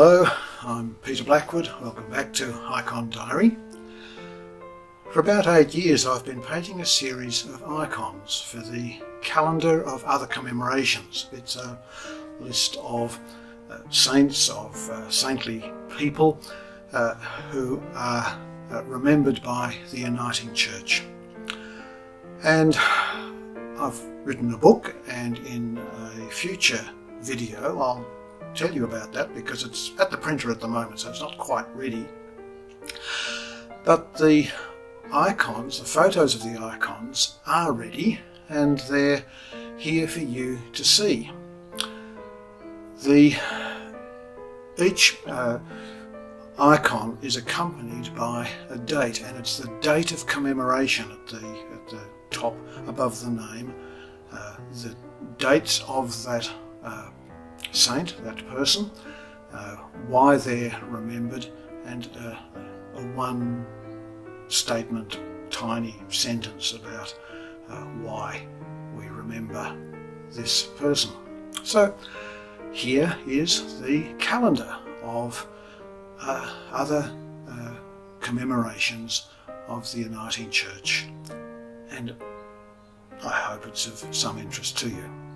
Hello, I'm Peter Blackwood. Welcome back to Icon Diary. For about eight years I've been painting a series of icons for the calendar of other commemorations. It's a list of uh, saints, of uh, saintly people uh, who are uh, remembered by the Uniting Church. And I've written a book and in a future video I'll tell you about that because it's at the printer at the moment so it's not quite ready. But the icons, the photos of the icons are ready and they're here for you to see. The each uh, icon is accompanied by a date and it's the date of commemoration at the, at the top above the name, uh, the dates of that uh, saint, that person, uh, why they're remembered and uh, a one statement, tiny sentence about uh, why we remember this person. So here is the calendar of uh, other uh, commemorations of the Uniting Church and I hope it's of some interest to you.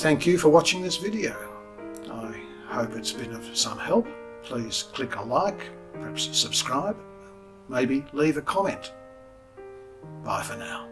Thank you for watching this video. I hope it's been of some help. Please click a like, perhaps subscribe, maybe leave a comment. Bye for now.